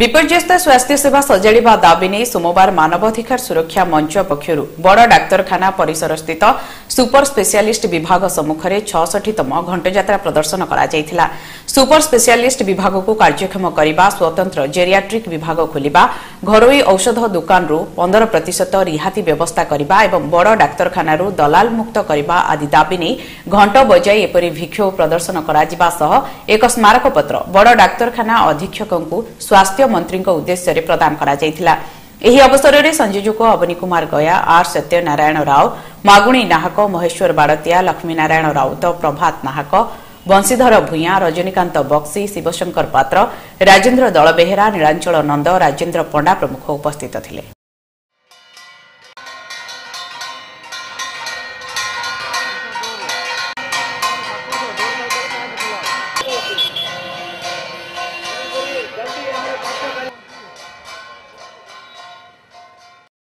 ବିପର୍ଯ୍ୟସ୍ତ ସ୍ୱାସ୍ଥ୍ୟସେବା ସଜାଡ଼ିବା ଦାବି ନେଇ ସୋମବାର ମାନବାଧିକାର ସୁରକ୍ଷା ମଞ୍ଚ ପକ୍ଷରୁ ବଡ଼ ଡାକ୍ତରଖାନା ପରିସରସ୍ଥିତ ସୁପର ସ୍ପେଶାଲିଷ୍ଟ ବିଭାଗ ସମ୍ମୁଖରେ ଛଅଷଠିତମ ଘଣ୍ଟଯାତ୍ରା ପ୍ରଦର୍ଶନ କରାଯାଇଥିଲା। ସୁପର ସ୍ପେଶାଲିଷ୍ଟ ବିଭାଗକୁ କାର୍ଯ୍ୟକ୍ଷମ କରିବା ସ୍ୱତନ୍ତ୍ର ଜେରିଆଟ୍ରିକ୍ ବିଭାଗ ଖୋଲିବା ଘରୋଇ ଔଷଧ ଦୋକାନରୁ ପନ୍ଦର ପ୍ରତିଶତ ରିହାତି ବ୍ୟବସ୍ଥା କରିବା ଏବଂ ବଡ଼ ଡାକ୍ତରଖାନାରୁ ଦଲାଲ ମୁକ୍ତ କରିବା ଆଦି ଦାବି ନେଇ ଘଣ୍ଟ ବଜାଇ ଏପରି ବିକ୍ଷୋଭ ପ୍ରଦର୍ଶନ କରାଯିବା ସହ ଏକ ସ୍ମାରକପତ୍ର ବଡ଼ ଡାକ୍ତରଖାନା ଅଧୀକ୍ଷକଙ୍କୁ ସ୍ୱାସ୍ଥ୍ୟ ମନ୍ତ୍ରୀଙ୍କ ଉଦ୍ଦେଶ୍ୟରେ ପ୍ରଦାନ କରାଯାଇଥିଲା। ଏହି ଅବସରରେ ସଂଯୋଜକ ଅବନୀ କୁମାର ଗୟା ଆର୍ ସତ୍ୟନାରାୟଣ ରାଓ ମାଗୁଣୀ ନାହାକ ମହେଶ୍ୱର ବାଡ଼ତିଆ ଲକ୍ଷ୍ମୀନାରାୟଣ ରାଉତ ପ୍ରଭାତ ନାହାକ ବଂଶୀଧର ଭୂୟାଁ ରଜନୀକାନ୍ତ ବକ୍ସି ଶିବଶଙ୍କର ପାତ୍ର ରାଜେନ୍ଦ୍ର ଦଳବେହେରା ନୀଳାଞ୍ଚଳ ନନ୍ଦ ରାଜେନ୍ଦ୍ର ପଣ୍ଡା ପ୍ରମୁଖ ଉପସ୍ଥିତ ଥିଲେ।